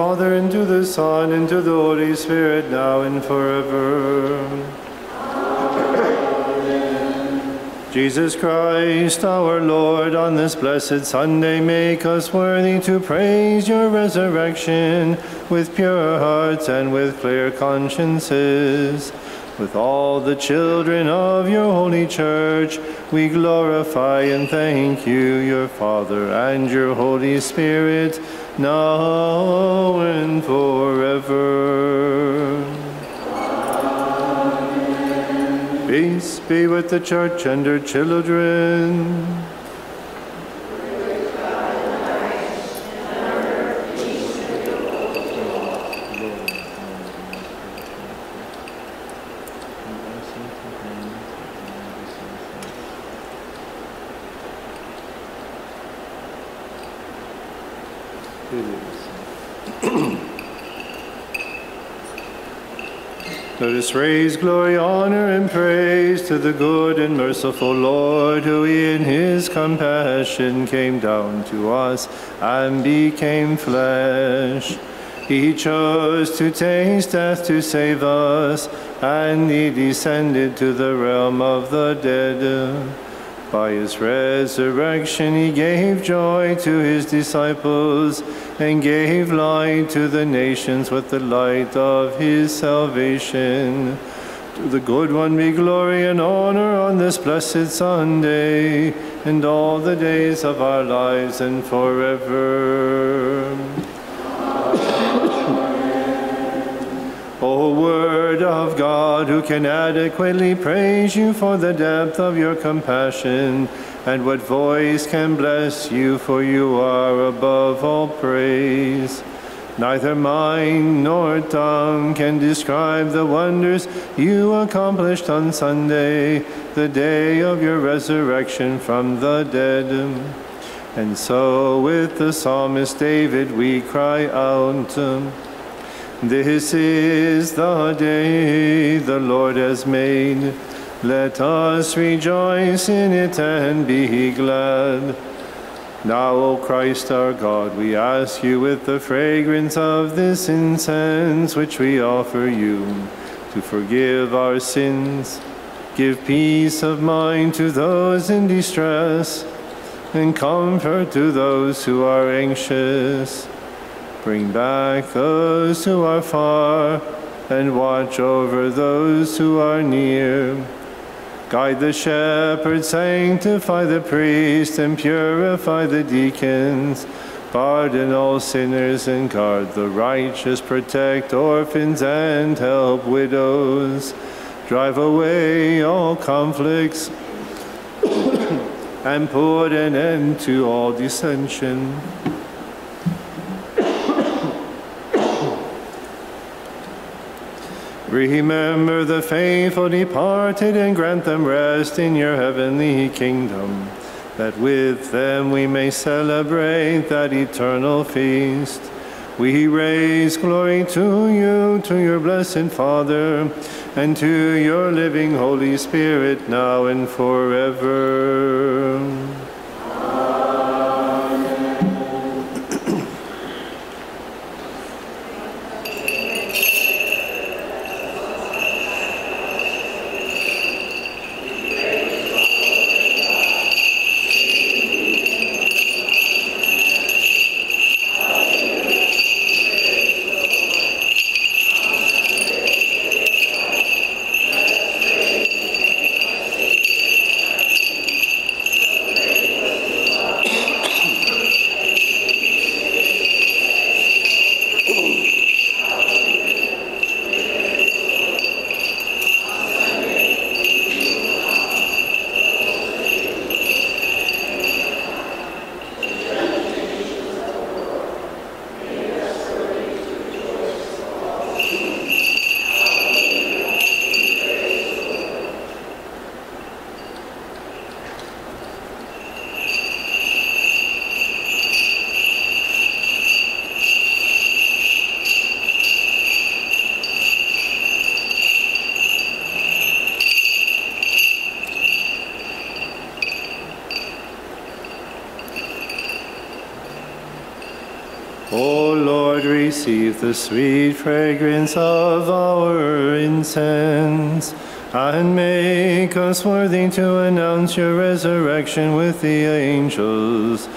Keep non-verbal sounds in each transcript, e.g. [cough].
Father, and to the Son, and to the Holy Spirit, now and forever. Jesus Christ, our Lord, on this blessed Sunday, make us worthy to praise your resurrection with pure hearts and with clear consciences. With all the children of your holy church, we glorify and thank you, your Father, and your Holy Spirit, now and forever. Peace be with the church and her children. Let us raise glory, honor, and praise to the good and merciful Lord, who in his compassion came down to us and became flesh. He chose to taste death to save us, and he descended to the realm of the dead. By his resurrection, he gave joy to his disciples and gave light to the nations with the light of his salvation. To the good one be glory and honor on this blessed Sunday and all the days of our lives and forever. O Word of God, who can adequately praise you for the depth of your compassion, and what voice can bless you, for you are above all praise. Neither mind nor tongue can describe the wonders you accomplished on Sunday, the day of your resurrection from the dead. And so, with the psalmist David, we cry out. This is the day the Lord has made. Let us rejoice in it and be glad. Now, O Christ our God, we ask you with the fragrance of this incense which we offer you to forgive our sins, give peace of mind to those in distress, and comfort to those who are anxious. Bring back those who are far, and watch over those who are near. Guide the shepherds, sanctify the priests, and purify the deacons. Pardon all sinners and guard the righteous, protect orphans and help widows. Drive away all conflicts [coughs] and put an end to all dissension. Remember the faithful departed and grant them rest in your heavenly kingdom, that with them we may celebrate that eternal feast. We raise glory to you, to your blessed Father, and to your living Holy Spirit, now and forever. O Lord, Lord, receive the sweet fragrance of our incense, and make us worthy to announce your resurrection with the angels,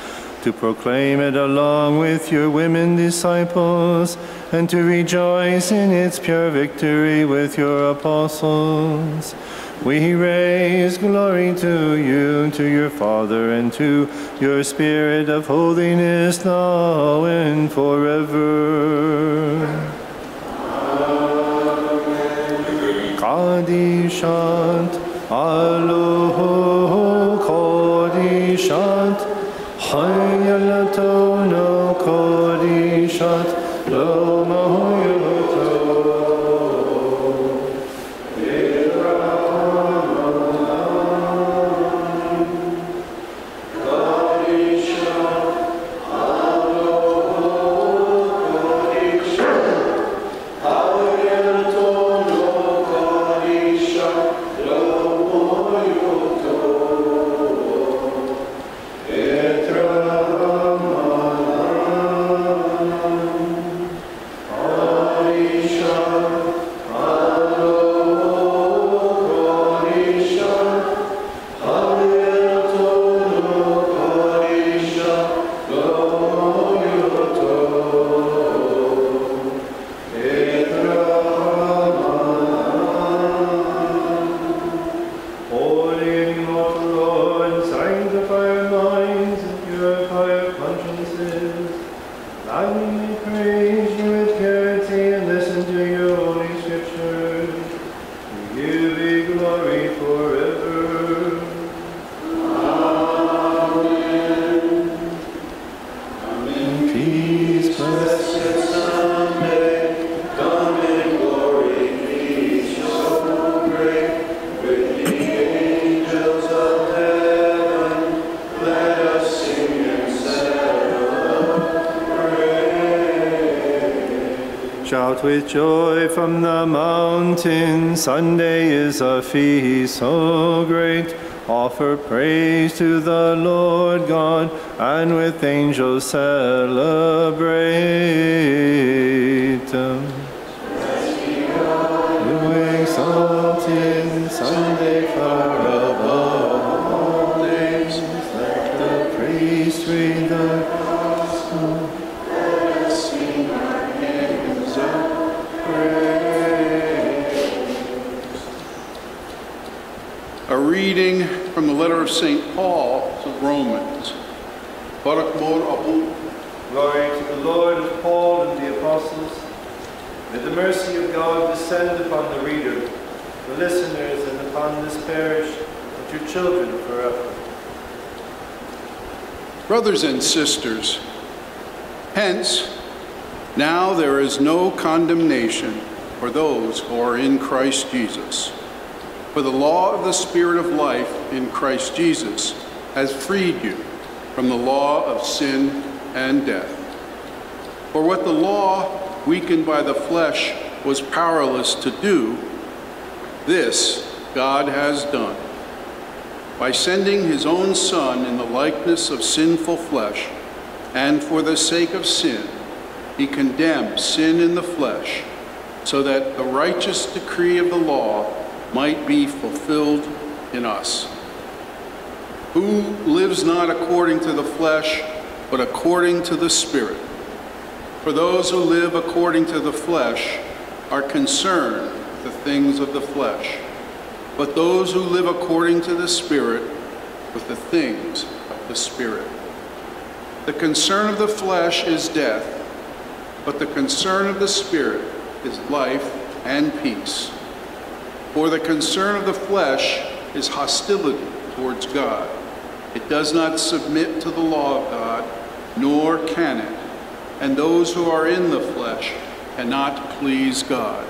to proclaim it along with your women disciples, and to rejoice in its pure victory with your apostles. We raise glory to you, to your Father, and to your Spirit of holiness now and forever. Kadishat, Aloho, with joy from the mountain. Sunday is a feast so great. Offer praise to the Lord God and with angels celebrate. Parish, and your children forever. Brothers and sisters, hence, now there is no condemnation for those who are in Christ Jesus. For the law of the Spirit of life in Christ Jesus has freed you from the law of sin and death. For what the law, weakened by the flesh, was powerless to do, this God has done by sending his own Son in the likeness of sinful flesh, and for the sake of sin, he condemned sin in the flesh, so that the righteous decree of the law might be fulfilled in us. Who lives not according to the flesh, but according to the Spirit? For those who live according to the flesh are concerned with the things of the flesh but those who live according to the Spirit with the things of the Spirit. The concern of the flesh is death, but the concern of the Spirit is life and peace. For the concern of the flesh is hostility towards God. It does not submit to the law of God, nor can it. And those who are in the flesh cannot please God.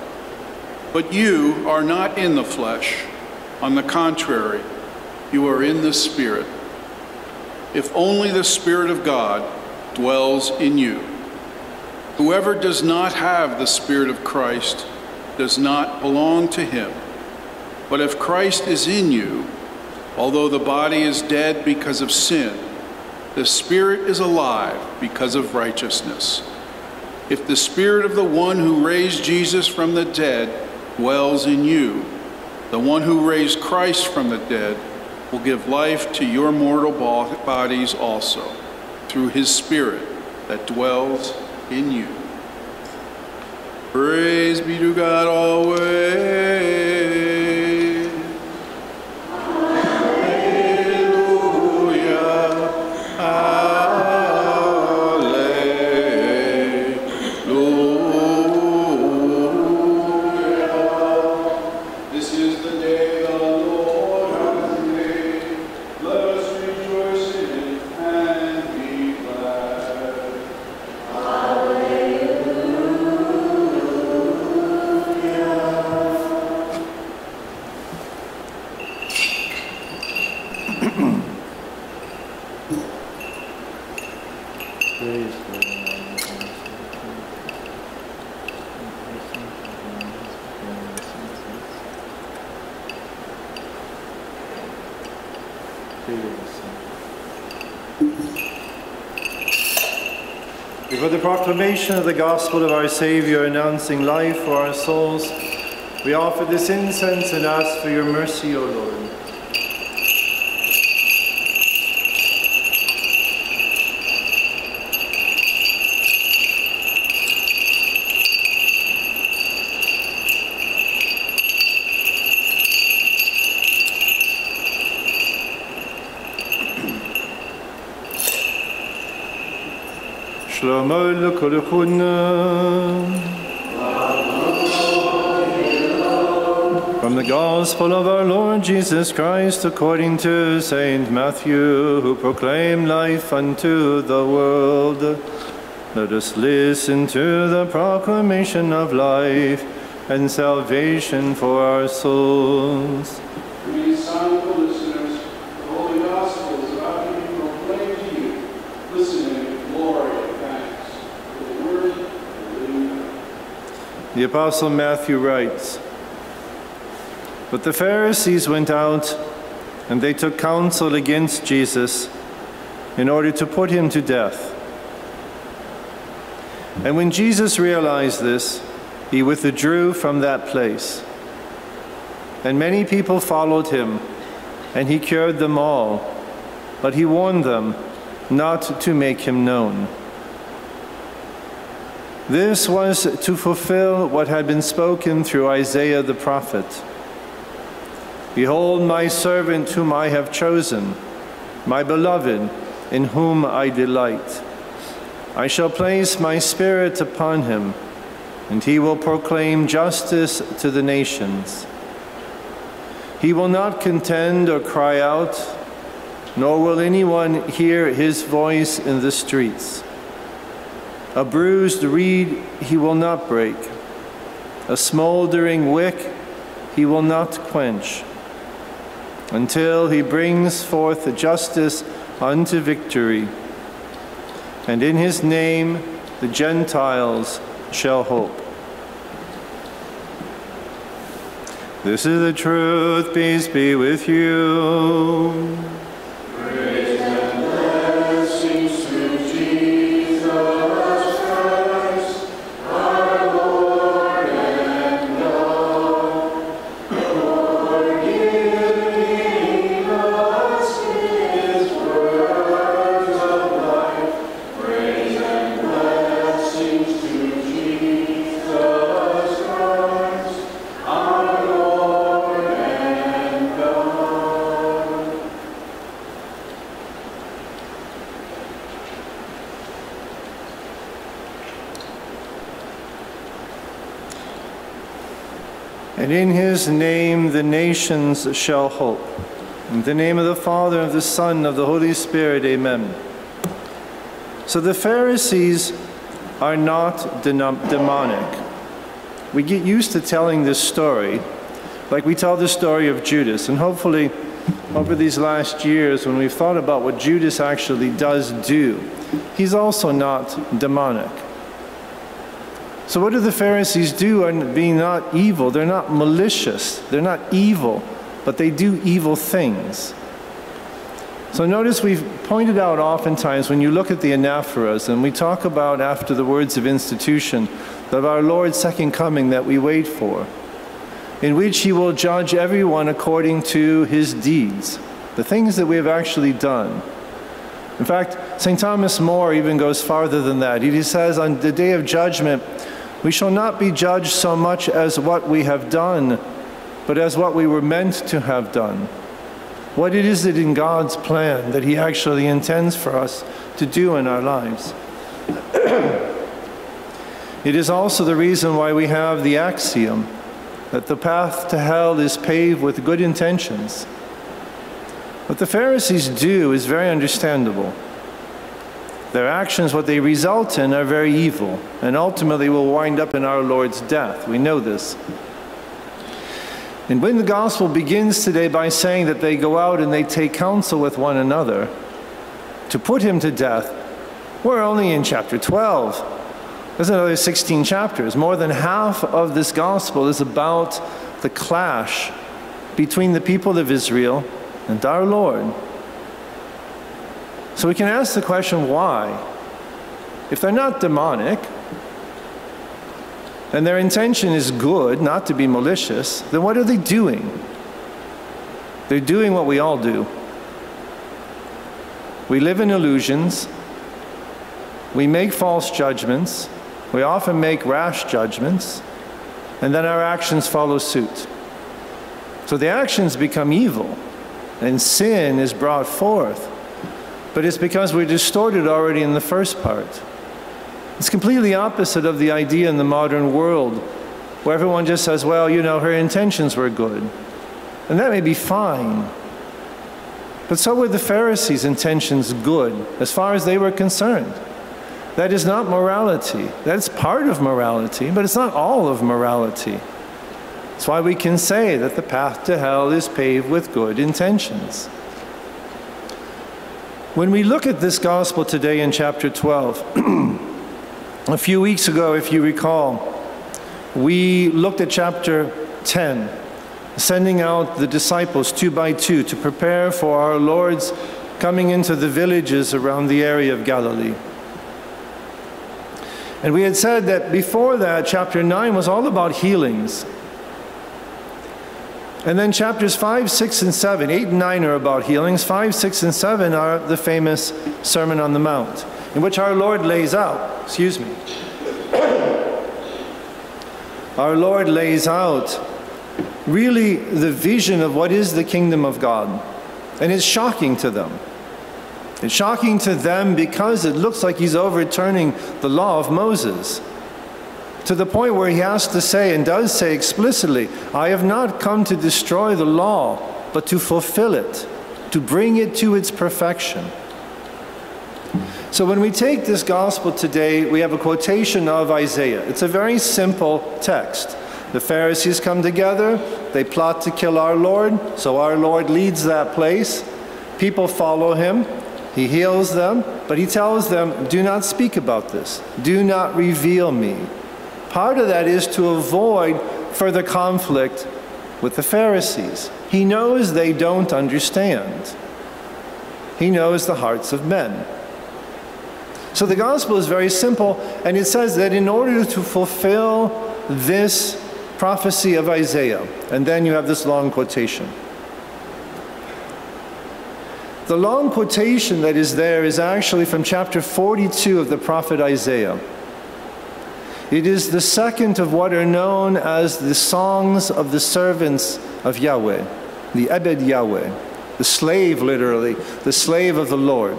But you are not in the flesh. On the contrary, you are in the Spirit. If only the Spirit of God dwells in you. Whoever does not have the Spirit of Christ does not belong to him. But if Christ is in you, although the body is dead because of sin, the Spirit is alive because of righteousness. If the spirit of the one who raised Jesus from the dead dwells in you, the one who raised Christ from the dead will give life to your mortal bodies also, through his spirit that dwells in you. Praise be to God always. Before the proclamation of the gospel of our Saviour announcing life for our souls, we offer this incense and ask for your mercy, O Lord. Shlomo From the Gospel of our Lord Jesus Christ according to Saint Matthew, who proclaimed life unto the world. Let us listen to the proclamation of life and salvation for our souls. The Apostle Matthew writes But the Pharisees went out and they took counsel against Jesus in order to put him to death. And when Jesus realized this, he withdrew from that place. And many people followed him, and he cured them all, but he warned them not to make him known. This was to fulfill what had been spoken through Isaiah the prophet. Behold, my servant whom I have chosen, my beloved, in whom I delight. I shall place my spirit upon him, and he will proclaim justice to the nations. He will not contend or cry out, nor will anyone hear his voice in the streets. A bruised reed he will not break, a smoldering wick he will not quench, until he brings forth the justice unto victory. And in his name the Gentiles shall hope. This is the truth, peace be with you. His name the nations shall hope. In the name of the Father, of the Son, of the Holy Spirit, amen. So the Pharisees are not demonic. We get used to telling this story, like we tell the story of Judas. And hopefully, over these last years, when we've thought about what Judas actually does do, he's also not demonic. So, what do the Pharisees do in being not evil? They're not malicious, they're not evil, but they do evil things. So notice we've pointed out oftentimes when you look at the anaphoras and we talk about after the words of institution of our Lord's second coming that we wait for, in which he will judge everyone according to his deeds, the things that we have actually done. In fact, St. Thomas More even goes farther than that. He says, On the day of judgment, we shall not be judged so much as what we have done, but as what we were meant to have done what it is that in God's plan that He actually intends for us to do in our lives. [clears throat] it is also the reason why we have the axiom that the path to hell is paved with good intentions. What the Pharisees do is very understandable. Their actions, what they result in, are very evil, and ultimately will wind up in our Lord's death. We know this. And when the gospel begins today by saying that they go out and they take counsel with one another to put him to death, we're only in chapter 12. There's another 16 chapters. More than half of this gospel is about the clash between the people of Israel and our Lord. So we can ask the question why? If they're not demonic, and their intention is good, not to be malicious, then what are they doing? They're doing what we all do. We live in illusions. We make false judgments. We often make rash judgments. And then our actions follow suit. So the actions become evil, and sin is brought forth. But it's because we're distorted already in the first part. It's completely opposite of the idea in the modern world where everyone just says, well, you know, her intentions were good. And that may be fine. But so were the Pharisees' intentions good as far as they were concerned. That is not morality. That's part of morality, but it's not all of morality. That's why we can say that the path to hell is paved with good intentions. When we look at this gospel today in chapter 12, [clears throat] A few weeks ago, if you recall, we looked at chapter 10, sending out the disciples two by two to prepare for our Lord's coming into the villages around the area of Galilee. And we had said that before that, chapter 9 was all about healings. And then chapters 5, 6, and 7, 8 and 9 are about healings. 5, 6, and 7 are the famous Sermon on the Mount in which our Lord lays out, excuse me, [clears throat] our Lord lays out really the vision of what is the kingdom of God. And it's shocking to them. It's shocking to them because it looks like he's overturning the law of Moses to the point where he has to say and does say explicitly, I have not come to destroy the law, but to fulfill it, to bring it to its perfection. So when we take this gospel today, we have a quotation of Isaiah. It's a very simple text. The Pharisees come together, they plot to kill our Lord, so our Lord leads that place. People follow him, he heals them, but he tells them, Do not speak about this, do not reveal me. Part of that is to avoid further conflict with the Pharisees. He knows they don't understand, he knows the hearts of men. So the gospel is very simple, and it says that in order to fulfill this prophecy of Isaiah, and then you have this long quotation. The long quotation that is there is actually from chapter 42 of the prophet Isaiah. It is the second of what are known as the songs of the servants of Yahweh, the Ebed Yahweh, the slave, literally, the slave of the Lord.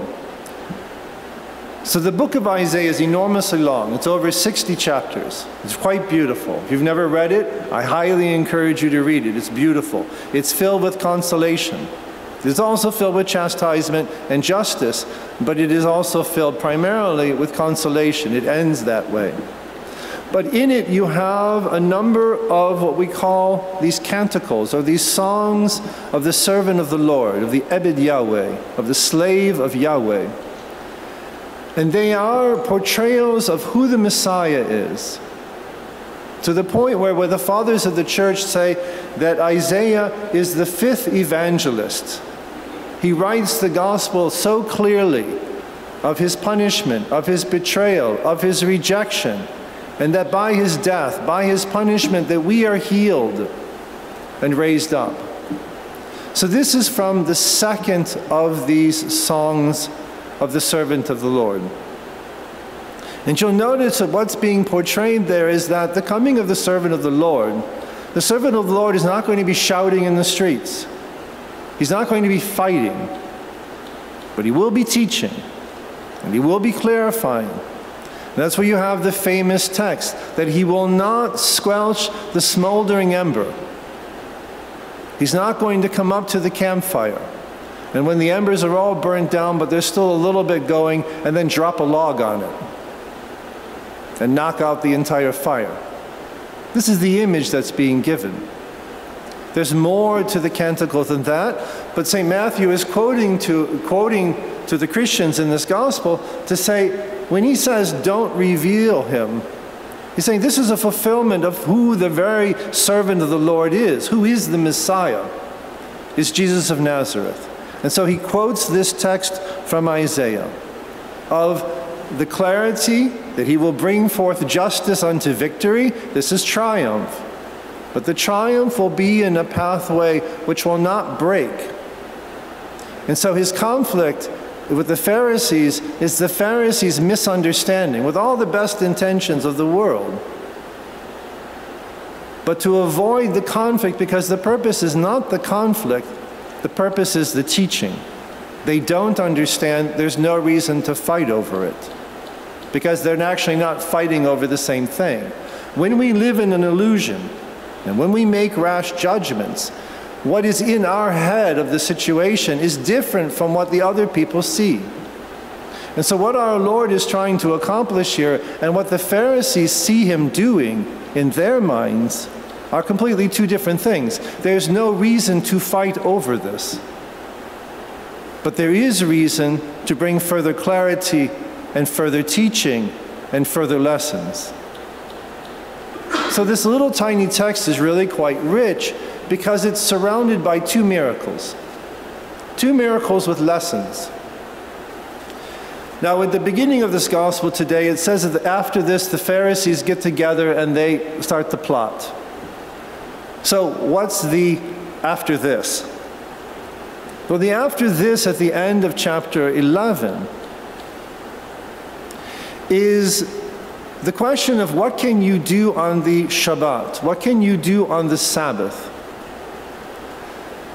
So the book of Isaiah is enormously long. It's over 60 chapters. It's quite beautiful. If you've never read it, I highly encourage you to read it. It's beautiful. It's filled with consolation. It's also filled with chastisement and justice, but it is also filled primarily with consolation. It ends that way. But in it, you have a number of what we call these canticles, or these songs of the servant of the Lord, of the Ebed Yahweh, of the slave of Yahweh. And they are portrayals of who the Messiah is. To the point where, where the fathers of the church say that Isaiah is the fifth evangelist. he writes the gospel so clearly of his punishment, of his betrayal, of his rejection, and that by his death, by his punishment, that we are healed and raised up. So, this is from the second of these songs of the servant of the Lord. And you'll notice that what's being portrayed there is that the coming of the servant of the Lord, the servant of the Lord is not going to be shouting in the streets. He's not going to be fighting, but he will be teaching, and he will be clarifying. That's where you have the famous text that he will not squelch the smoldering ember. He's not going to come up to the campfire. And when the embers are all burnt down, but there's still a little bit going, and then drop a log on it and knock out the entire fire. This is the image that's being given. There's more to the canticle than that, but St. Matthew is quoting to, quoting to the Christians in this gospel to say, when he says, don't reveal him, he's saying this is a fulfillment of who the very servant of the Lord is. Who is the Messiah? Is Jesus of Nazareth. And so he quotes this text from Isaiah of the clarity that he will bring forth justice unto victory. This is triumph. But the triumph will be in a pathway which will not break. And so his conflict with the Pharisees is the Pharisees' misunderstanding, with all the best intentions of the world. But to avoid the conflict, because the purpose is not the conflict, the purpose is the teaching. They don't understand, there's no reason to fight over it, because they're actually not fighting over the same thing. When we live in an illusion, and when we make rash judgments, what is in our head of the situation is different from what the other people see. And so, what our Lord is trying to accomplish here, and what the Pharisees see him doing in their minds, are completely two different things. There's no reason to fight over this. But there is reason to bring further clarity and further teaching and further lessons. So, this little tiny text is really quite rich because it's surrounded by two miracles. Two miracles with lessons. Now, at the beginning of this gospel today, it says that after this, the Pharisees get together and they start to plot. So, what's the after this? Well, the after this at the end of chapter 11 is the question of what can you do on the Shabbat? What can you do on the Sabbath?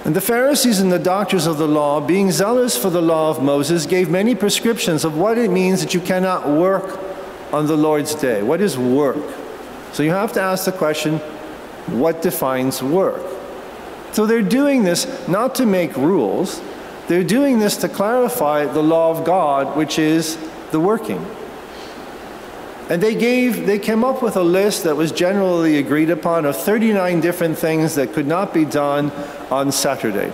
And the Pharisees and the doctors of the law, being zealous for the law of Moses, gave many prescriptions of what it means that you cannot work on the Lord's day. What is work? So you have to ask the question what defines work? So they're doing this not to make rules, they're doing this to clarify the law of God, which is the working. And they gave, they came up with a list that was generally agreed upon of 39 different things that could not be done on Saturday.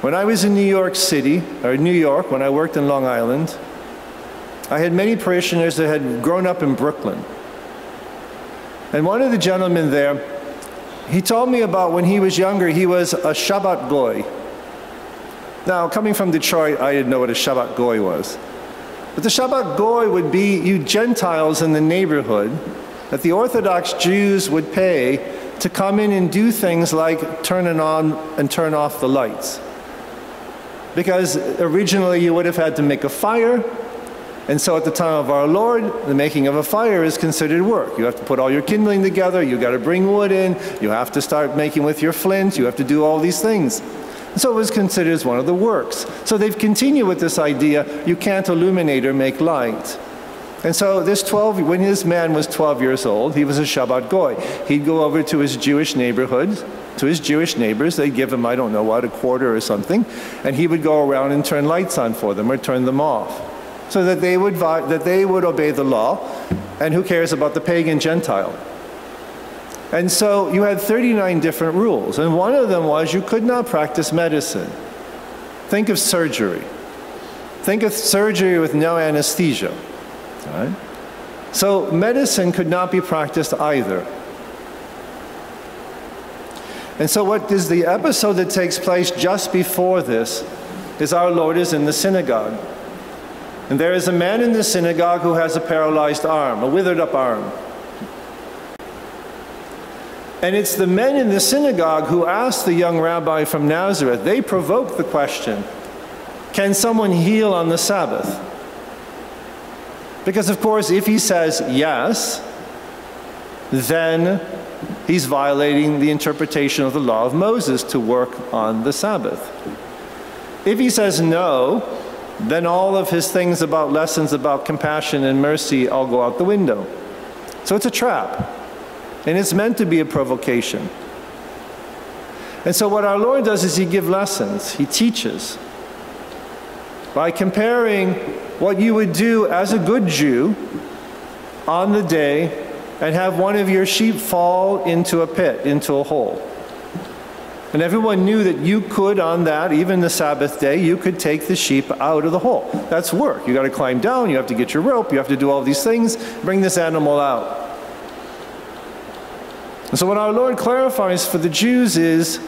When I was in New York City, or New York, when I worked in Long Island, I had many parishioners that had grown up in Brooklyn. And one of the gentlemen there, he told me about when he was younger, he was a Shabbat Goy. Now, coming from Detroit, I didn't know what a Shabbat Goy was. But the Shabbat Goy would be you Gentiles in the neighborhood that the Orthodox Jews would pay to come in and do things like turning on and turn off the lights. Because originally you would have had to make a fire, and so at the time of our Lord, the making of a fire is considered work. You have to put all your kindling together, you got to bring wood in, you have to start making with your flint, you have to do all these things. So it was considered as one of the works. So they've continued with this idea you can't illuminate or make light. And so this 12, when this man was 12 years old, he was a Shabbat Goy. He'd go over to his Jewish neighborhood, to his Jewish neighbors. They'd give him, I don't know what, a quarter or something. And he would go around and turn lights on for them or turn them off. So that they would, that they would obey the law. And who cares about the pagan Gentile? And so you had 39 different rules, and one of them was you could not practice medicine. Think of surgery. Think of surgery with no anesthesia. Right? So medicine could not be practiced either. And so, what is the episode that takes place just before this is our Lord is in the synagogue. And there is a man in the synagogue who has a paralyzed arm, a withered up arm. And it's the men in the synagogue who ask the young rabbi from Nazareth, they provoke the question can someone heal on the Sabbath? Because, of course, if he says yes, then he's violating the interpretation of the law of Moses to work on the Sabbath. If he says no, then all of his things about lessons about compassion and mercy all go out the window. So it's a trap, and it's meant to be a provocation. And so, what our Lord does is He gives lessons, He teaches. By comparing what you would do as a good Jew on the day and have one of your sheep fall into a pit, into a hole. And everyone knew that you could, on that, even the Sabbath day, you could take the sheep out of the hole. That's work. You got to climb down, you have to get your rope, you have to do all these things, bring this animal out. And so, what our Lord clarifies for the Jews is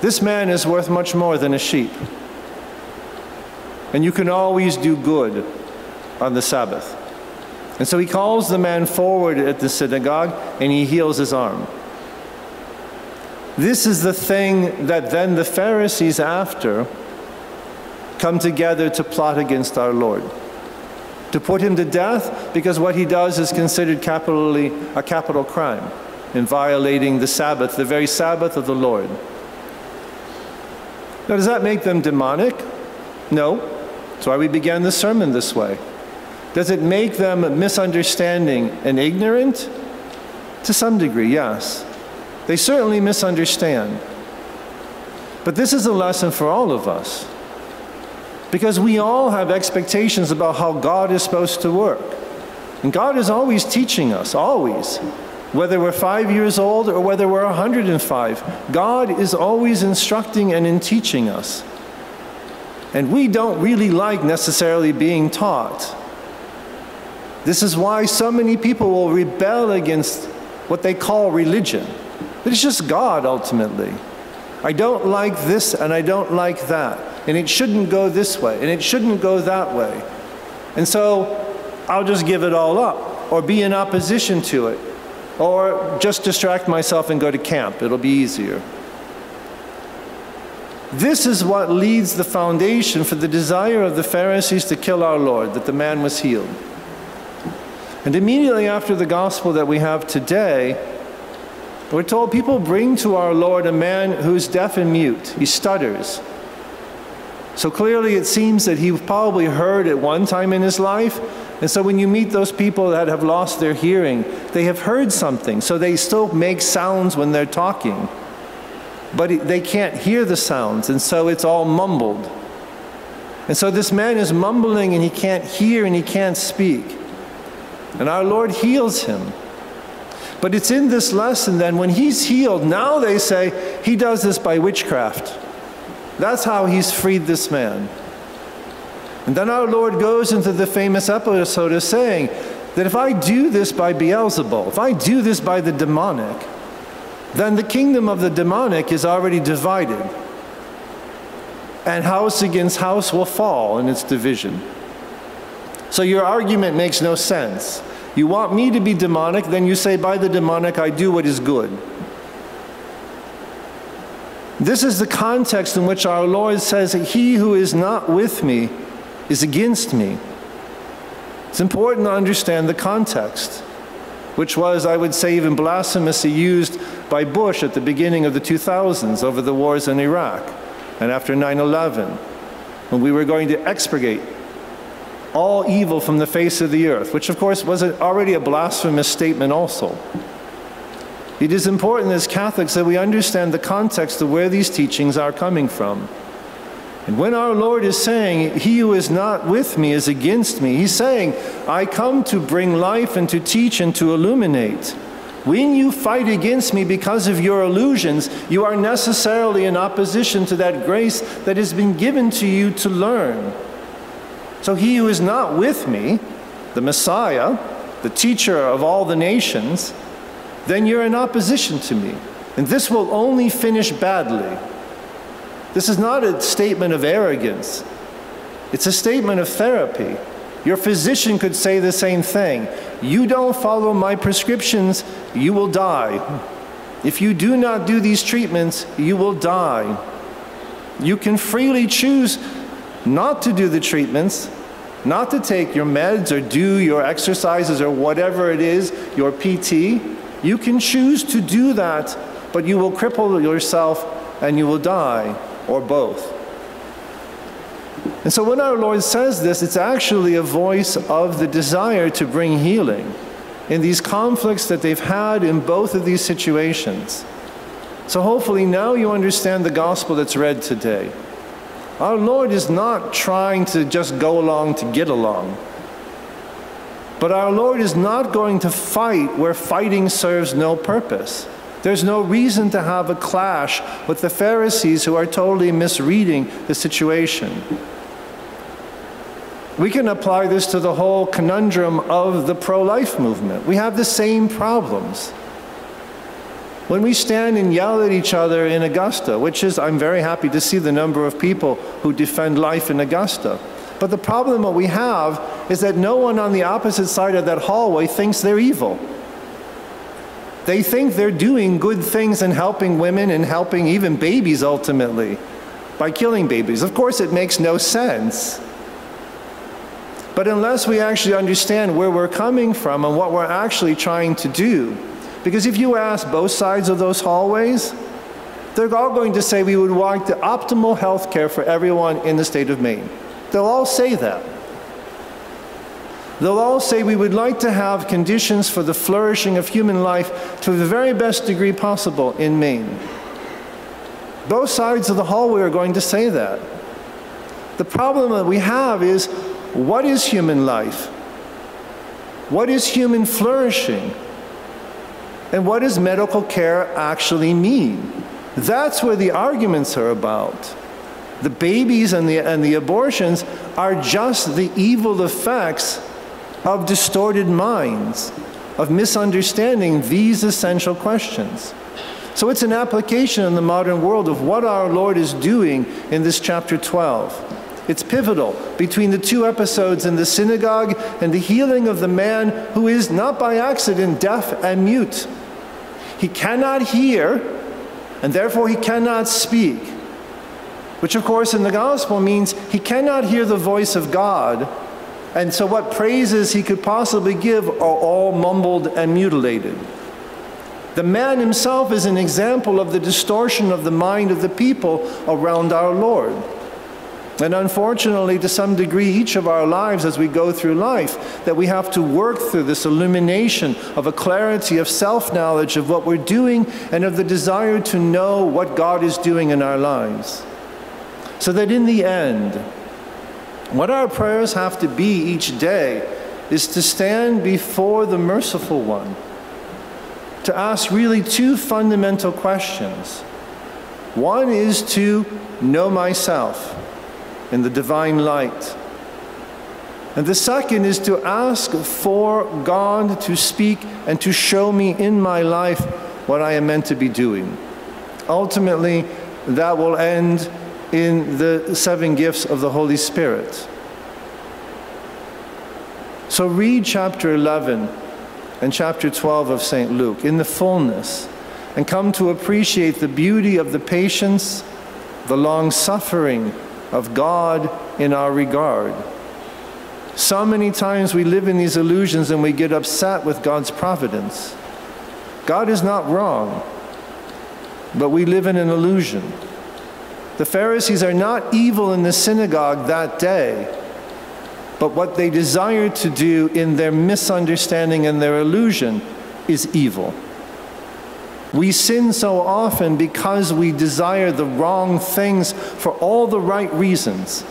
this man is worth much more than a sheep. And you can always do good on the Sabbath. And so he calls the man forward at the synagogue and he heals his arm. This is the thing that then the Pharisees, after, come together to plot against our Lord. To put him to death because what he does is considered capitally a capital crime in violating the Sabbath, the very Sabbath of the Lord. Now, does that make them demonic? No. That's why we began the sermon this way. Does it make them misunderstanding and ignorant? To some degree, yes. They certainly misunderstand. But this is a lesson for all of us. Because we all have expectations about how God is supposed to work. And God is always teaching us, always. Whether we're five years old or whether we're 105, God is always instructing and in teaching us. And we don't really like necessarily being taught. This is why so many people will rebel against what they call religion. But it's just God ultimately. I don't like this and I don't like that. And it shouldn't go this way and it shouldn't go that way. And so I'll just give it all up or be in opposition to it or just distract myself and go to camp. It'll be easier. This is what leads the foundation for the desire of the Pharisees to kill our Lord, that the man was healed. And immediately after the gospel that we have today, we're told people bring to our Lord a man who's deaf and mute. He stutters. So clearly, it seems that he probably heard at one time in his life. And so, when you meet those people that have lost their hearing, they have heard something. So, they still make sounds when they're talking. But they can't hear the sounds. And so, it's all mumbled. And so, this man is mumbling and he can't hear and he can't speak. And our Lord heals him. But it's in this lesson then, when he's healed, now they say he does this by witchcraft. That's how he's freed this man. And then our Lord goes into the famous episode of saying that if I do this by Beelzebul, if I do this by the demonic, then the kingdom of the demonic is already divided. And house against house will fall in its division. So your argument makes no sense. You want me to be demonic, then you say, by the demonic, I do what is good. This is the context in which our Lord says that he who is not with me is against me. It's important to understand the context, which was, I would say, even blasphemously used by Bush at the beginning of the 2000s over the wars in Iraq and after 9 11, when we were going to expurgate all evil from the face of the earth, which of course was already a blasphemous statement also. It is important as Catholics that we understand the context of where these teachings are coming from. And when our Lord is saying, He who is not with me is against me, He's saying, I come to bring life and to teach and to illuminate. When you fight against me because of your illusions, you are necessarily in opposition to that grace that has been given to you to learn. So he who is not with me, the Messiah, the teacher of all the nations, then you're in opposition to me. And this will only finish badly. This is not a statement of arrogance, it's a statement of therapy. Your physician could say the same thing. You don't follow my prescriptions, you will die. If you do not do these treatments, you will die. You can freely choose not to do the treatments, not to take your meds or do your exercises or whatever it is, your PT. You can choose to do that, but you will cripple yourself and you will die, or both. And so when our Lord says this, it's actually a voice of the desire to bring healing in these conflicts that they've had in both of these situations. So hopefully now you understand the gospel that's read today. Our Lord is not trying to just go along to get along. But our Lord is not going to fight where fighting serves no purpose. There's no reason to have a clash with the Pharisees who are totally misreading the situation. We can apply this to the whole conundrum of the pro life movement. We have the same problems. When we stand and yell at each other in Augusta, which is, I'm very happy to see the number of people who defend life in Augusta. But the problem that we have is that no one on the opposite side of that hallway thinks they're evil. They think they're doing good things and helping women and helping even babies ultimately by killing babies. Of course, it makes no sense. But unless we actually understand where we're coming from and what we're actually trying to do, because if you ask both sides of those hallways, they're all going to say we would want the optimal health care for everyone in the state of Maine. They'll all say that. They'll all say we would like to have conditions for the flourishing of human life to the very best degree possible in Maine. Both sides of the hallway are going to say that. The problem that we have is what is human life? What is human flourishing? And what does medical care actually mean? That's where the arguments are about. The babies and the, and the abortions are just the evil effects of distorted minds, of misunderstanding these essential questions. So it's an application in the modern world of what our Lord is doing in this chapter 12. It's pivotal between the two episodes in the synagogue and the healing of the man who is not by accident deaf and mute. He cannot hear, and therefore he cannot speak. Which, of course, in the gospel means he cannot hear the voice of God. And so, what praises he could possibly give are all mumbled and mutilated. The man himself is an example of the distortion of the mind of the people around our Lord. And unfortunately, to some degree, each of our lives as we go through life, that we have to work through this illumination of a clarity of self knowledge of what we're doing and of the desire to know what God is doing in our lives. So that in the end, what our prayers have to be each day is to stand before the merciful one, to ask really two fundamental questions. One is to know myself in the divine light. And the second is to ask for God to speak and to show me in my life what I am meant to be doing. Ultimately, that will end in the seven gifts of the Holy Spirit. So read chapter 11 and chapter 12 of St. Luke in the fullness and come to appreciate the beauty of the patience, the long suffering, of God in our regard. So many times we live in these illusions and we get upset with God's providence. God is not wrong, but we live in an illusion. The Pharisees are not evil in the synagogue that day, but what they desire to do in their misunderstanding and their illusion is evil. We sin so often because we desire the wrong things for all the right reasons.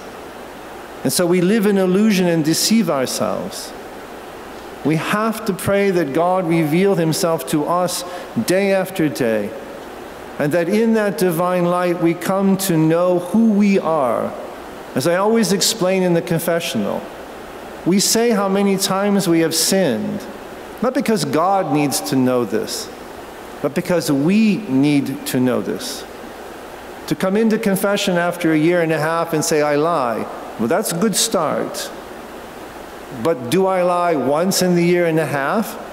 And so we live in illusion and deceive ourselves. We have to pray that God reveal himself to us day after day, and that in that divine light we come to know who we are. As I always explain in the confessional, we say how many times we have sinned, not because God needs to know this, but because we need to know this. To come into confession after a year and a half and say, I lie, well, that's a good start. But do I lie once in the year and a half?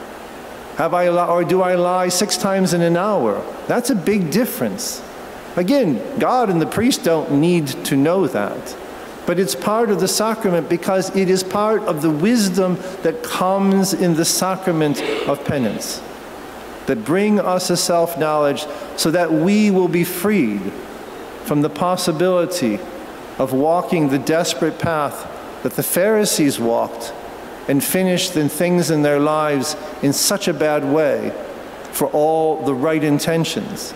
Have I or do I lie six times in an hour? That's a big difference. Again, God and the priest don't need to know that. But it's part of the sacrament because it is part of the wisdom that comes in the sacrament of penance. That bring us a self-knowledge so that we will be freed from the possibility of walking the desperate path that the Pharisees walked and finished in things in their lives in such a bad way for all the right intentions.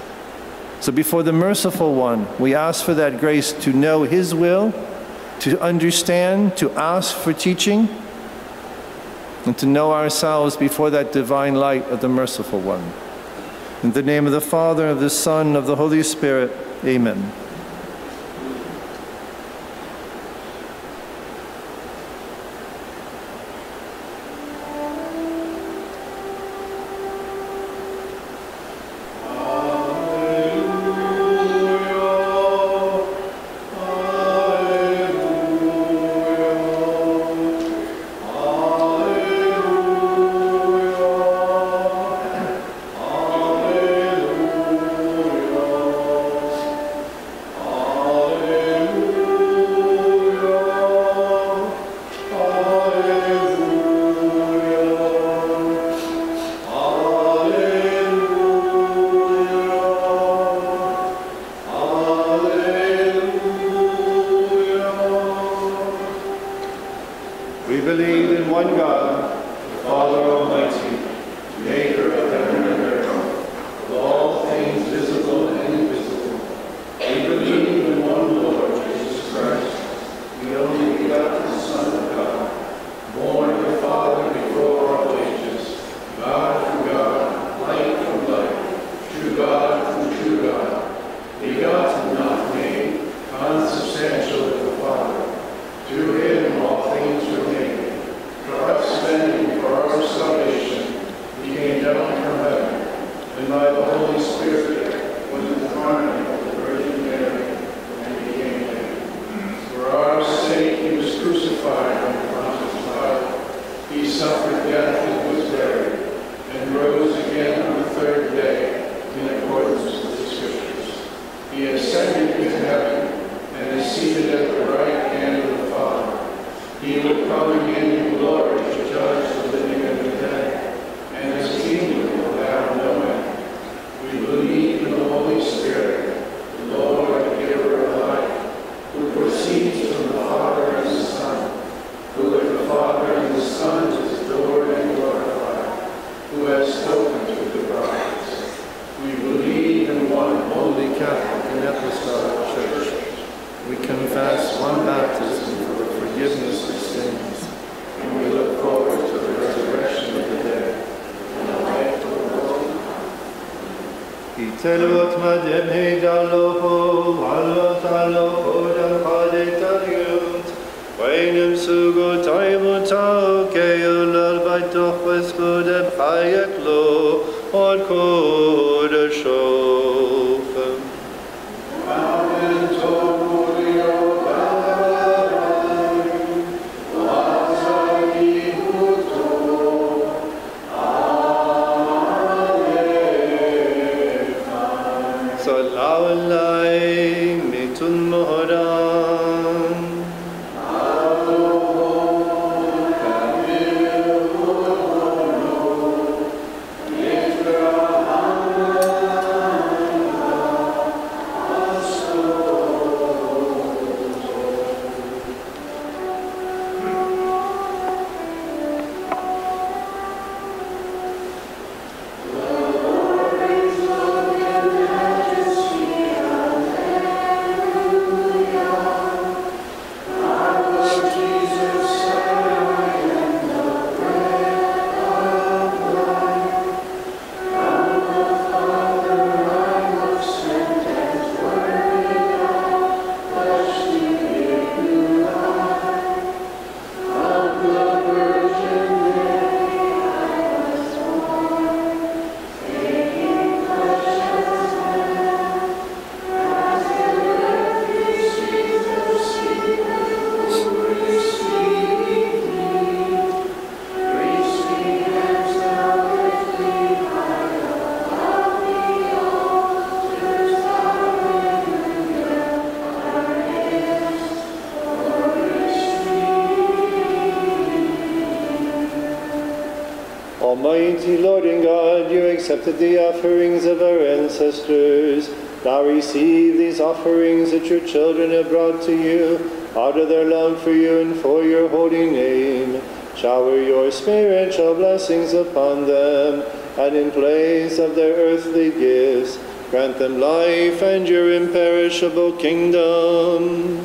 So before the merciful one, we ask for that grace to know his will, to understand, to ask for teaching, and to know ourselves before that divine light of the merciful one. In the name of the Father, of the Son, of the Holy Spirit, amen. Selva blessings upon them, and in place of their earthly gifts, grant them life and your imperishable kingdom.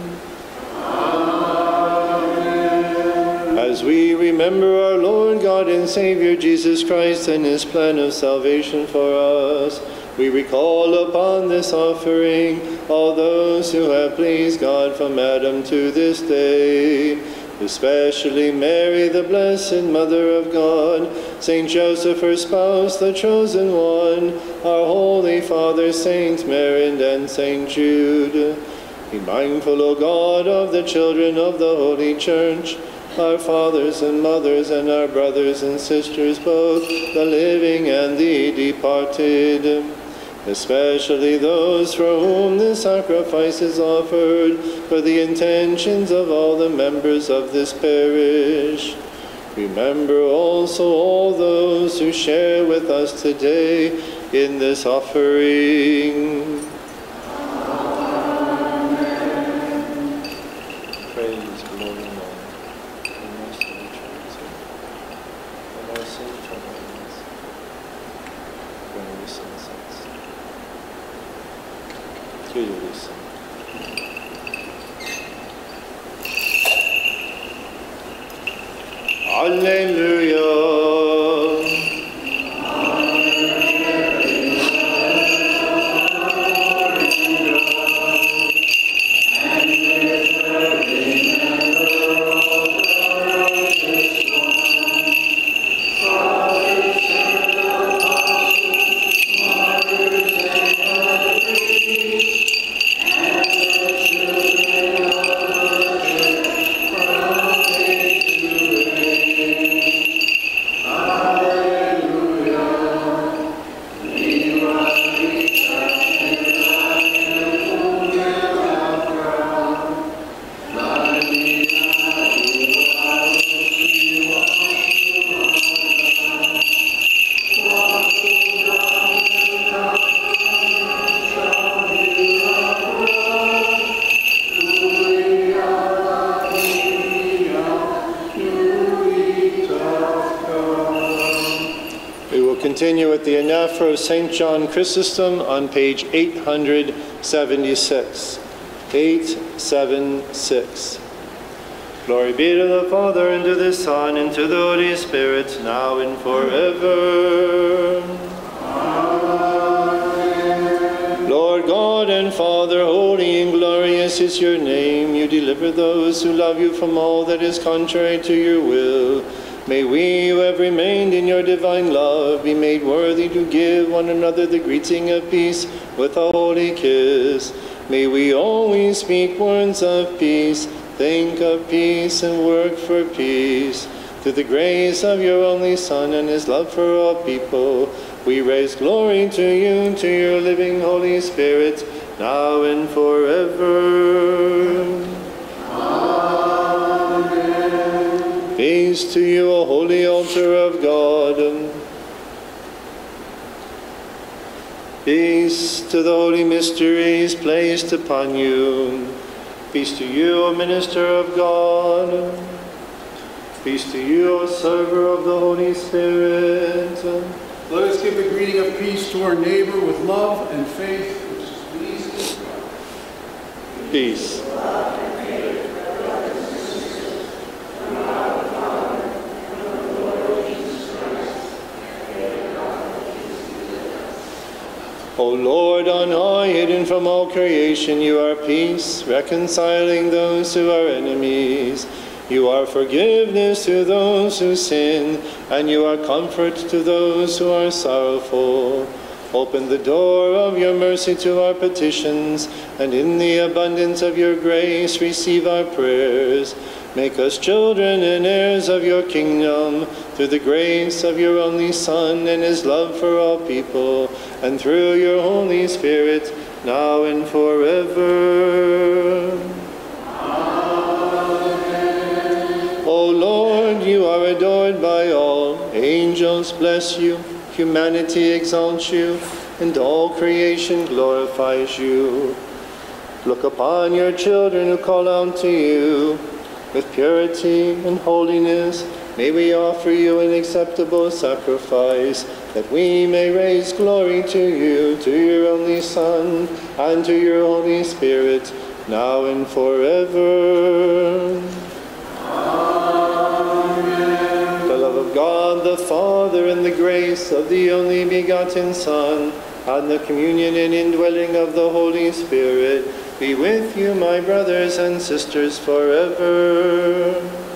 As we remember our Lord God and Savior Jesus Christ and his plan of salvation for us, we recall upon this offering all those who have pleased God from Adam to this day, especially Mary, the Blessed Mother of God, Saint Joseph, her spouse, the chosen one, our Holy Father, Saint Maron, and Saint Jude. Be mindful, O God, of the children of the Holy Church, our fathers and mothers, and our brothers and sisters, both the living and the departed especially those for whom this sacrifice is offered, for the intentions of all the members of this parish. Remember also all those who share with us today in this offering. St. John Chrysostom on page 876. 876. Glory be to the Father, and to the Son, and to the Holy Spirit, now and forever. Lord God and Father, holy and glorious is your name. You deliver those who love you from all that is contrary to your will. May we who have remained in your divine love be made worthy to give one another the greeting of peace with a holy kiss. May we always speak words of peace, think of peace, and work for peace. Through the grace of your only Son and his love for all people, we raise glory to you, to your living Holy Spirit, now and forever. Peace to you, O holy altar of God. Peace to the holy mysteries placed upon you. Peace to you, O minister of God. Peace to you, O server of the Holy Spirit. Let us give the greeting of peace to our neighbor with love and faith, which is to God. Peace. O Lord, on high, hidden from all creation, you are peace, reconciling those who are enemies. You are forgiveness to those who sin, and you are comfort to those who are sorrowful. Open the door of your mercy to our petitions, and in the abundance of your grace receive our prayers. Make us children and heirs of your kingdom, through the grace of your only Son and his love for all people, and through your Holy Spirit, now and forever. Amen. O Lord, you are adored by all, angels bless you, humanity exalts you, and all creation glorifies you. Look upon your children who call out to you. With purity and holiness, may we offer you an acceptable sacrifice, that we may raise glory to you, to your only Son, and to your Holy Spirit, now and forever. Amen. The love of God the Father and the grace of the only begotten Son and the communion and indwelling of the Holy Spirit be with you, my brothers and sisters, forever.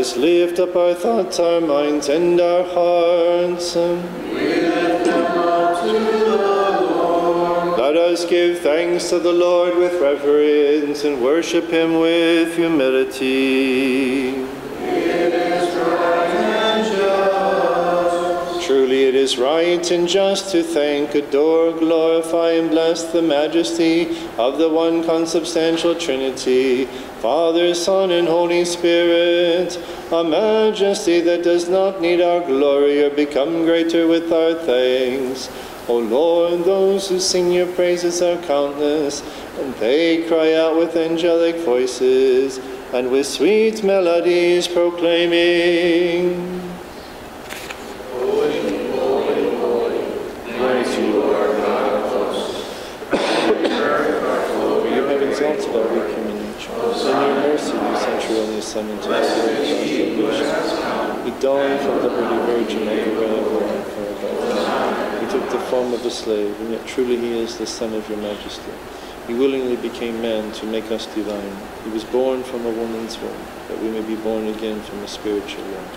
Us lift up our thoughts, our minds, and our hearts. We lift them up to the Lord. Let us give thanks to the Lord with reverence and worship him with humility. It is right and just. Truly it is right and just to thank, adore, glorify, and bless the majesty of the one consubstantial Trinity, Father, Son, and Holy Spirit, a majesty that does not need our glory or become greater with our thanks. O Lord, those who sing your praises are countless, and they cry out with angelic voices and with sweet melodies proclaiming. Praise you, Lord God of hosts. For you have exalted our weak human nature. In your mercy you sent your only Son of. He died for the Virgin and the way of life forever. He took the form of a slave, and yet truly he is the Son of your Majesty. He willingly became man to make us divine. He was born from a woman's womb, that we may be born again from a spiritual womb.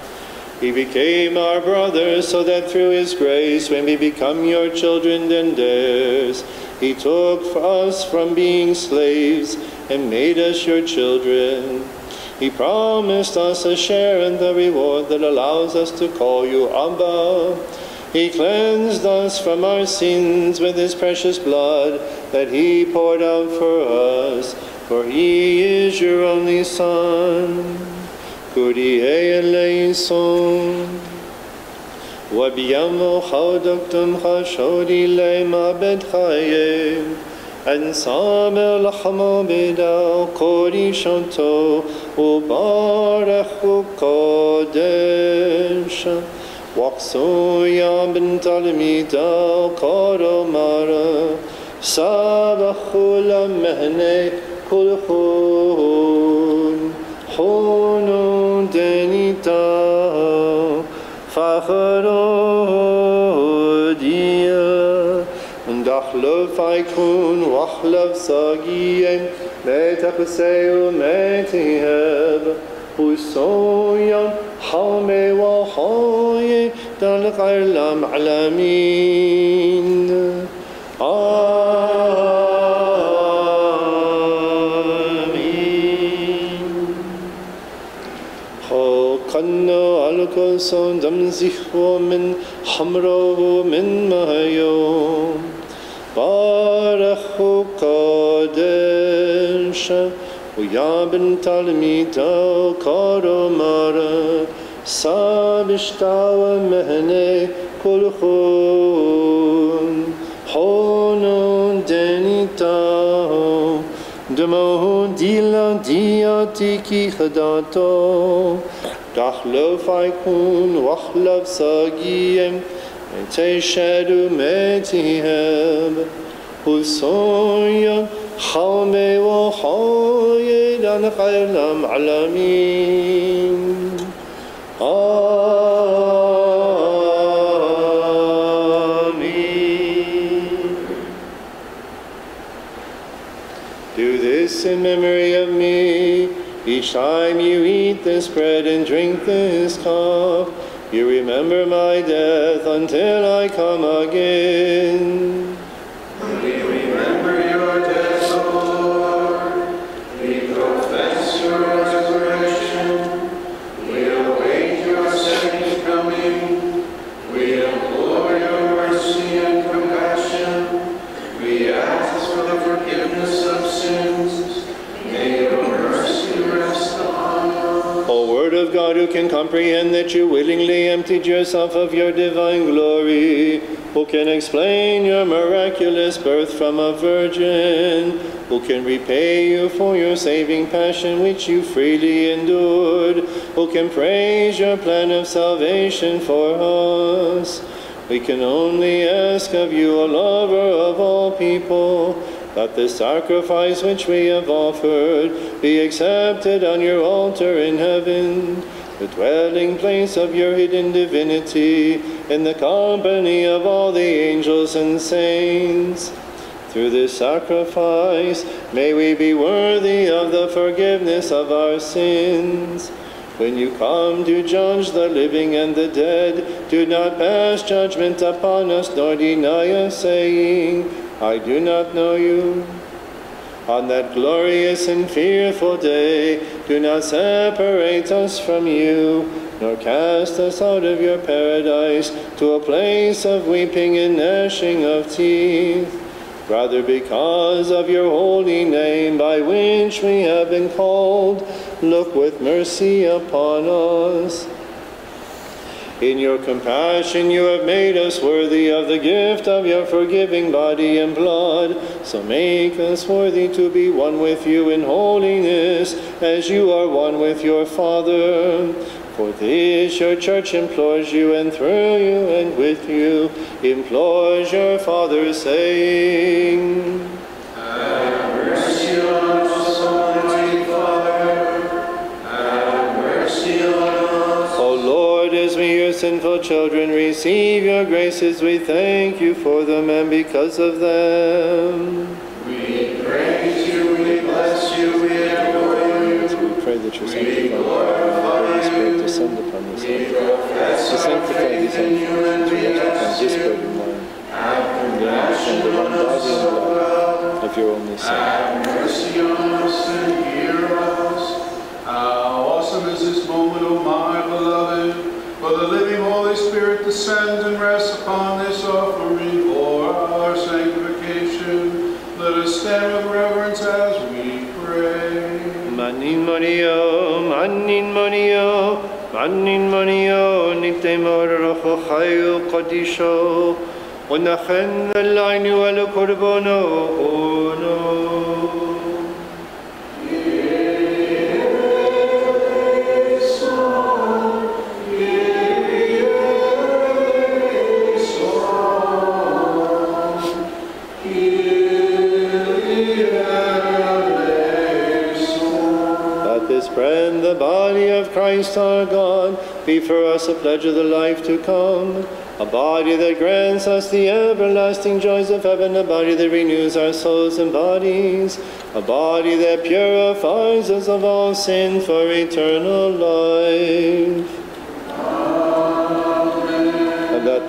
He became our brother so that through his grace we may become your children and heirs. He took us from being slaves and made us your children. He promised us a share in the reward that allows us to call you Abba. He cleansed us from our sins with his precious blood that he poured out for us, for he is your only Son. Kyrie eleison. وبيم خودكتم خشوري لما بد انسام الحم بلا قولي شنتو وبارك وقدش وقصو يا بنت الميدا قارو مارا سابخ لمهني كل خون حون دنيتا فخرون فيكون واخلف ساقيا. ما تقسي وما تهاب. وصويا حامي وحاي دلق علم علمين آمين. خلقنا على صندم زخو من حمره من مهيوم HaKodesh Uya ben Talmita Koromar Sabishtav Mehne Kulchun Hono Denita Demohu Dila Diyati Kichadato Dachlofai Kun Wachlof Sagiyem Te shedu. وصويا حومي وحاي لن خيرم علمين Amen. Do this in memory of me. Each time you eat this bread and drink this cup, you remember my death until I come again. God, who can comprehend that you willingly emptied yourself of your divine glory, who can explain your miraculous birth from a virgin, who can repay you for your saving passion which you freely endured, who can praise your plan of salvation for us. We can only ask of you, a lover of all people, that the sacrifice which we have offered be accepted on your altar in heaven, the dwelling place of your hidden divinity, in the company of all the angels and saints. Through this sacrifice, may we be worthy of the forgiveness of our sins. When you come to judge the living and the dead, do not pass judgment upon us, nor deny us, saying, I do not know you. On that glorious and fearful day, do not separate us from you, nor cast us out of your paradise to a place of weeping and gnashing of teeth. Rather, because of your holy name by which we have been called, look with mercy upon us. In your compassion, you have made us worthy of the gift of your forgiving body and blood. So make us worthy to be one with you in holiness, as you are one with your Father. For this your church implores you, and through you and with you implores your Father, saying, sinful children, receive your graces, we thank you for them and because of them. We praise you, we bless you, we adore you. We pray that your sanctified Holy Spirit descend upon us. We profess To sanctify these faith in you and to multiply this and wine, Have compassion on us, O blood of your only Son. Have mercy on us and hear us. How awesome is this moment, O my beloved, for the living Holy Spirit descend and rest upon this offering for our sanctification. Let us stand with reverence as we pray. Manin monio, manin monio, manin monio, niptemor rochochayu kodisho, unachen elaynu el korbono ono. The body of Christ our God, be for us a pledge of the life to come, a body that grants us the everlasting joys of heaven, a body that renews our souls and bodies, a body that purifies us of all sin for eternal life.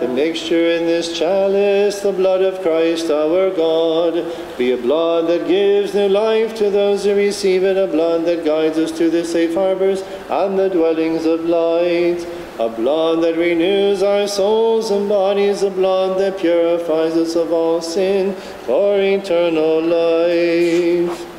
The mixture in this chalice, the blood of Christ our God, be a blood that gives new life to those who receive it, a blood that guides us to the safe harbors and the dwellings of light, a blood that renews our souls and bodies, a blood that purifies us of all sin for eternal life.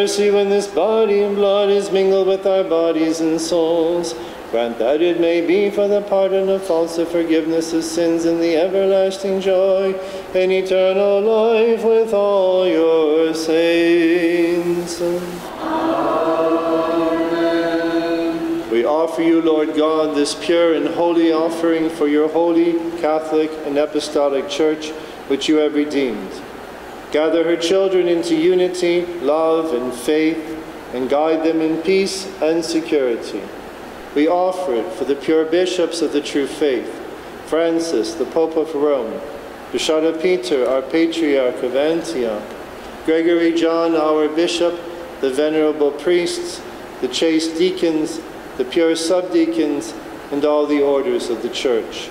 Mercy, when this body and blood is mingled with our bodies and souls, grant that it may be for the pardon of faults, the forgiveness of sins, and the everlasting joy and eternal life with all your saints. We offer you, Lord God, this pure and holy offering for your holy, Catholic, and Apostolic Church, which you have redeemed. Gather her children into unity, love, and faith, and guide them in peace and security. We offer it for the pure bishops of the true faith, Francis, the Pope of Rome, Bechara Peter, our Patriarch of Antioch, Gregory John, our Bishop, the venerable priests, the chaste deacons, the pure subdeacons, and all the orders of the Church.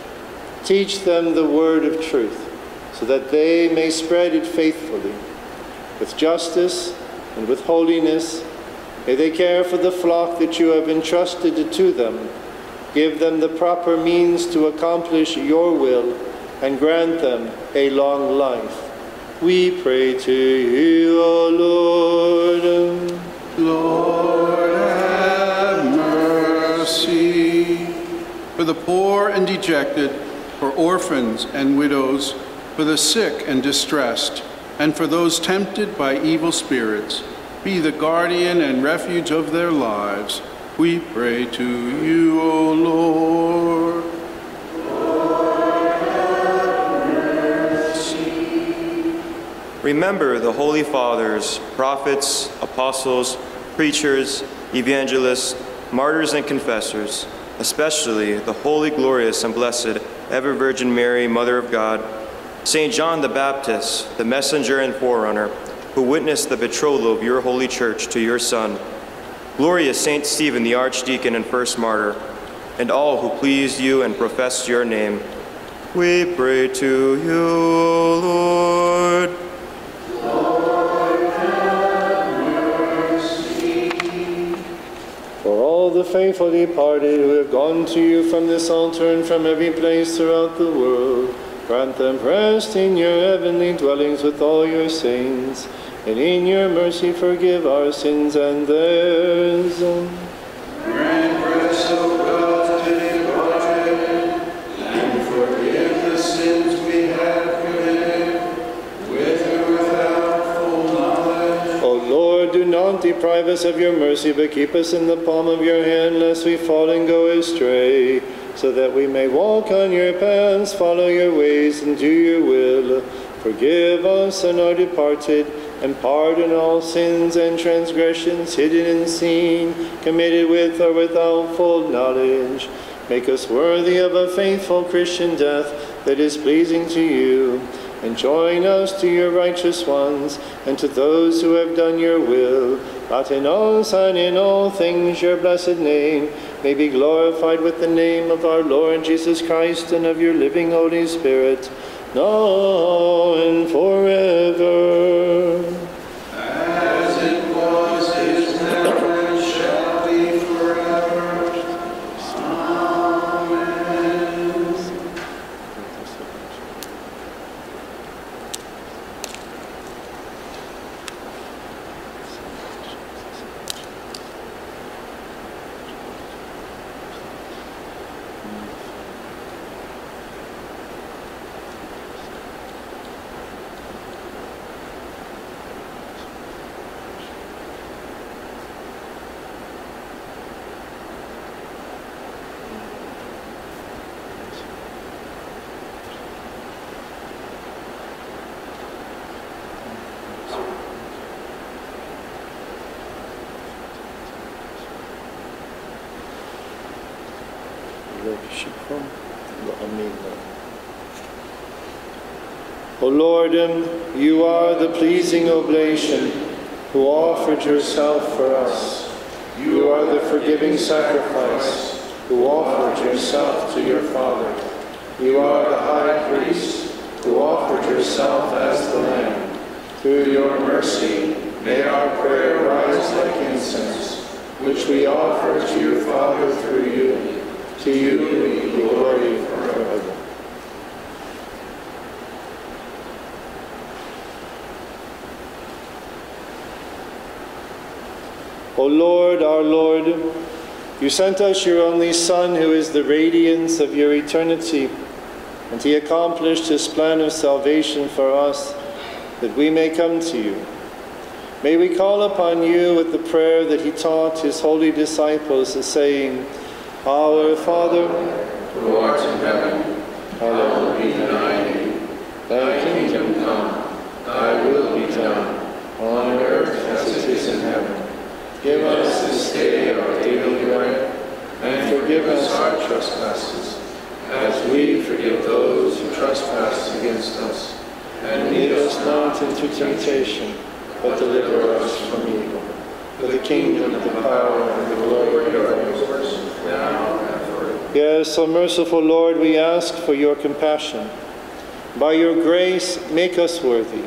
Teach them the word of truth, so that they may spread it faithfully. With justice and with holiness, may they care for the flock that you have entrusted to them. Give them the proper means to accomplish your will, and grant them a long life. We pray to you, O Lord. Lord, have mercy. For the poor and dejected, for orphans and widows, for the sick and distressed, and for those tempted by evil spirits, be the guardian and refuge of their lives. We pray to you, O Lord. Remember the Holy Fathers, prophets, apostles, preachers, evangelists, martyrs, and confessors, especially the holy, glorious, and blessed ever Virgin Mary, Mother of God, St. John the Baptist, the messenger and forerunner, who witnessed the betrothal of your holy church to your Son, glorious St. Stephen the Archdeacon and first martyr, and all who pleased you and professed your name. We pray to you, Lord. Lord For all the faithful departed who have gone to you from this altar and from every place throughout the world, grant them rest in your heavenly dwellings with all your saints, and in your mercy forgive our sins and theirs. Grant rest, O God, to the departed, and forgive the sins we have committed, with or without full knowledge. O Lord, do not deprive us of your mercy, but keep us in the palm of your hand, lest we fall and go astray, so that we may walk on your paths, follow your ways, and do your will. Forgive us and our departed, and pardon all sins and transgressions, hidden and seen, committed with or without full knowledge. Make us worthy of a faithful Christian death that is pleasing to you and join us to your righteous ones and to those who have done your will, that in us and in all things your blessed name may be glorified with the name of our Lord Jesus Christ and of your living Holy Spirit, now and forever. As it was, is now, and shall be forever. Amen. O Lord, um, you are the pleasing oblation who offered yourself for us. You are the forgiving sacrifice who offered yourself to your Father. You are the high priest who offered yourself as the Lamb. Through your mercy, may our prayer rise like incense, which we offer to your Father through you. To you be glory forever. O Lord, our Lord, you sent us your only Son, who is the radiance of your eternity, and he accomplished his plan of salvation for us, that we may come to you. May we call upon you with the prayer that he taught his holy disciples, saying, Our Father, Who art in heaven, hallowed be thy name. Thy kingdom come, thy will be done, on earth as it is in heaven. Give us this day our daily bread, and forgive us our trespasses, as we forgive those who trespass against us. And lead us not into temptation, but deliver us from evil. For the kingdom, the power, and the glory are yours, now and forever. Yes, O merciful Lord, we ask for your compassion. By your grace, make us worthy,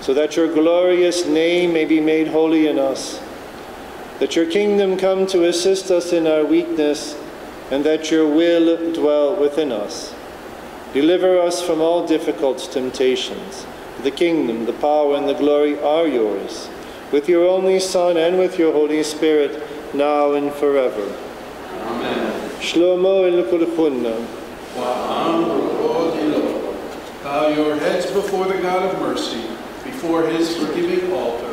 so that your glorious name may be made holy in us. That your kingdom come to assist us in our weakness, and that your will dwell within us. Deliver us from all difficult temptations, The kingdom, the power, and the glory are yours, with your only Son and with your Holy Spirit, now and forever. Amen. Shlomo el. Bow your heads before the God of mercy, before his forgiving altar,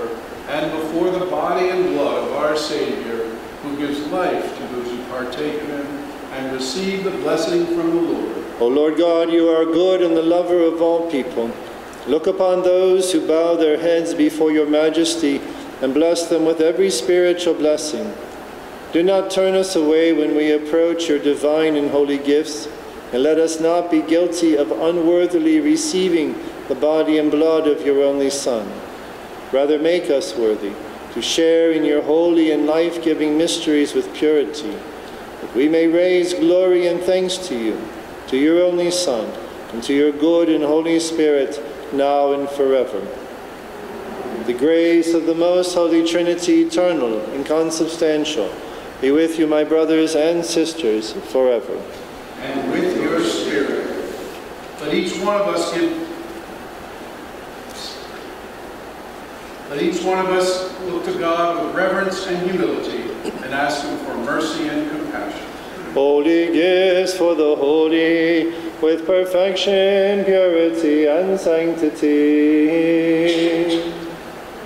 and before the body and blood of our Savior, who gives life to those who partake of him, and receive the blessing from the Lord. O Lord God, you are good and the lover of all people. Look upon those who bow their heads before your majesty and bless them with every spiritual blessing. Do not turn us away when we approach your divine and holy gifts, and let us not be guilty of unworthily receiving the body and blood of your only Son. Rather, make us worthy to share in your holy and life giving mysteries with purity, that we may raise glory and thanks to you, to your only Son, and to your good and Holy Spirit, now and forever. The grace of the most holy Trinity, eternal and consubstantial, be with you, my brothers and sisters, forever. and with your spirit. Let each one of us give let each one of us look to God with reverence and humility and ask him for mercy and compassion. Holy gifts for the holy, with perfection, purity, and sanctity.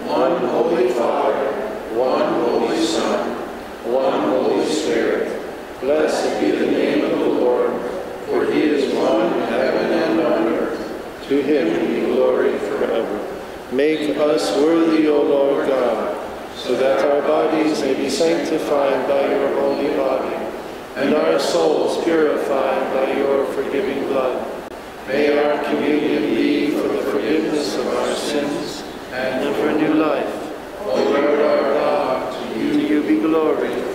One Holy Father, one Holy Son, one Holy Spirit. Blessed be the name of the Lord, for he is one in heaven and on earth. To him be glory forever. Make us worthy, O Lord God, so that our bodies may be sanctified by your holy body, and our souls purified by your forgiving blood. May our communion be for the forgiveness of our sins and for new life. O Lord our God, to you, be glory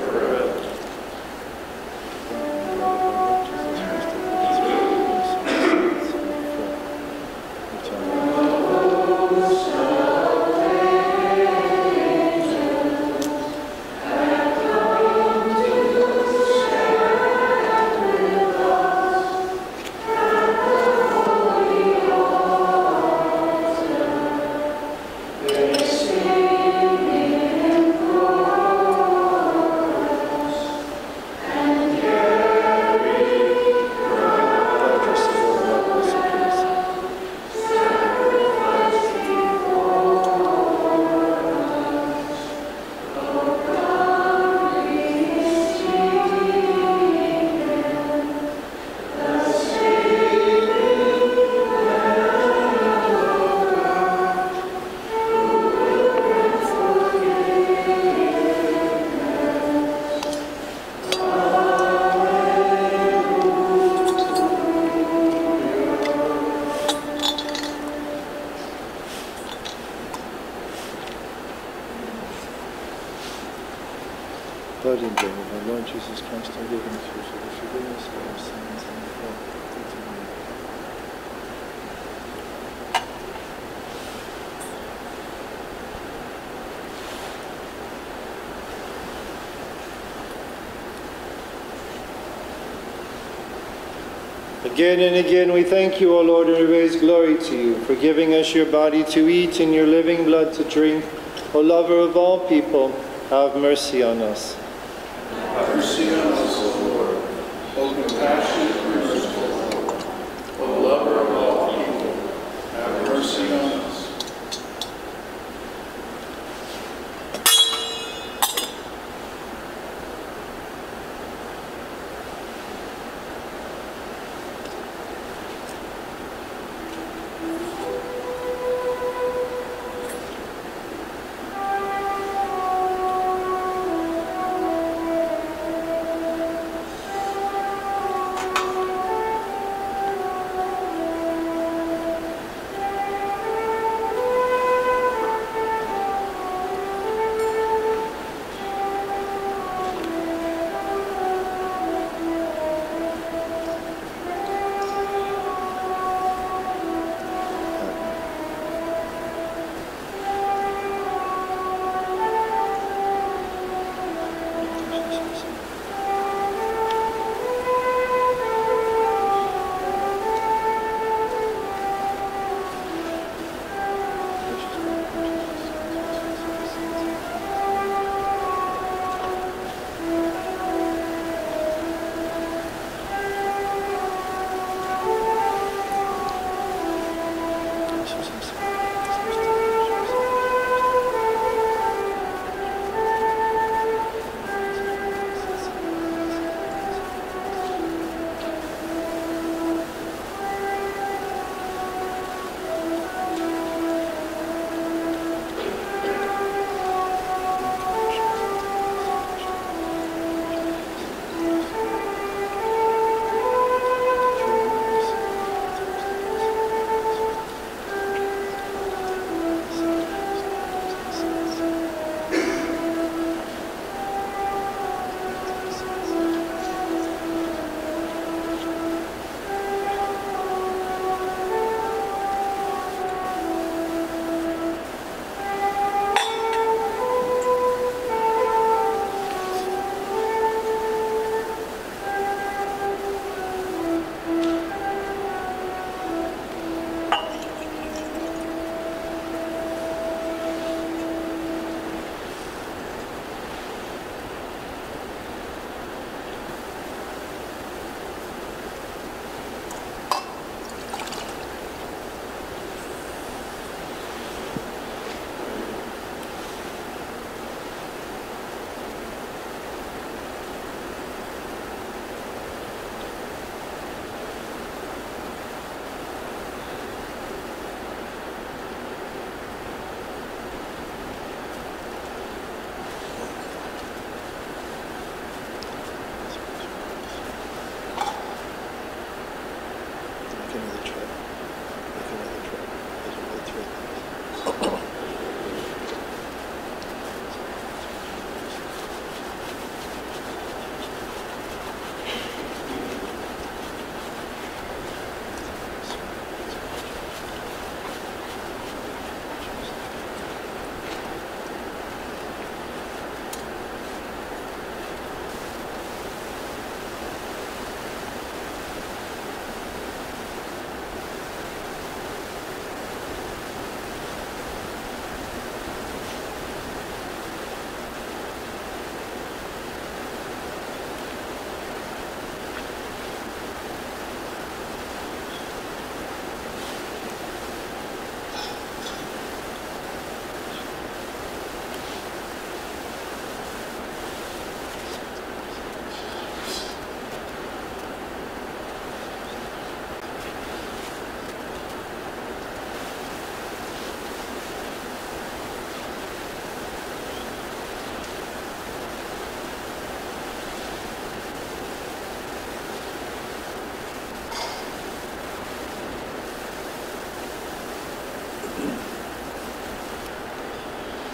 Again and again we thank you, O Lord, and we raise glory to you for giving us your body to eat and your living blood to drink. O lover of all people, have mercy on us.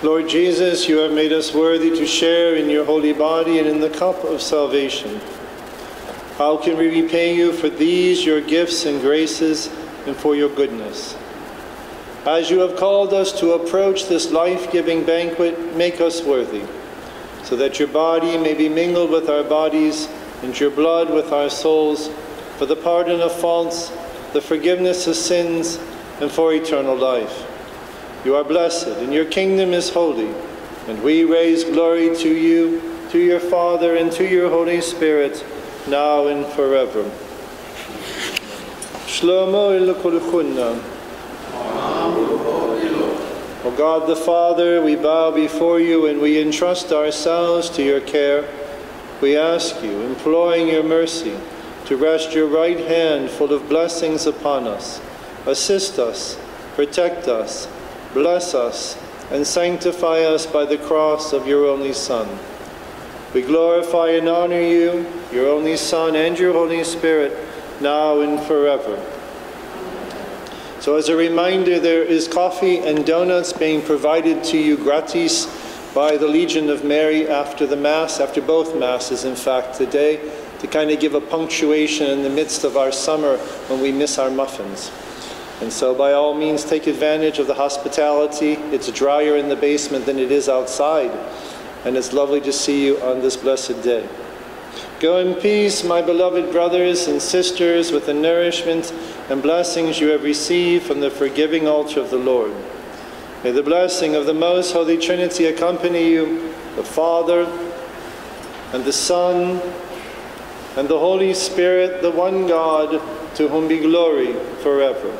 Lord Jesus, you have made us worthy to share in your holy body and in the cup of salvation. How can we repay you for these, your gifts and graces, and for your goodness? As you have called us to approach this life giving banquet, make us worthy, so that your body may be mingled with our bodies and your blood with our souls, for the pardon of faults, the forgiveness of sins, and for eternal life. You are blessed, and your kingdom is holy, and we raise glory to you, to your Father, and to your Holy Spirit, now and forever. Shlomo. O God the Father, we bow before you and we entrust ourselves to your care. We ask you, imploring your mercy, to rest your right hand full of blessings upon us. Assist us, protect us, bless us, and sanctify us by the cross of your only Son. We glorify and honor you, your only Son, and your Holy Spirit, now and forever. So, as a reminder, there is coffee and donuts being provided to you gratis by the Legion of Mary after the Mass, after both Masses, in fact, today, to kind of give a punctuation in the midst of our summer when we miss our muffins. And so, by all means, take advantage of the hospitality. It's drier in the basement than it is outside. And it's lovely to see you on this blessed day. Go in peace, my beloved brothers and sisters, with the nourishment and blessings you have received from the forgiving altar of the Lord. May the blessing of the most holy Trinity accompany you, the Father, and the Son, and the Holy Spirit, the one God, to whom be glory forever.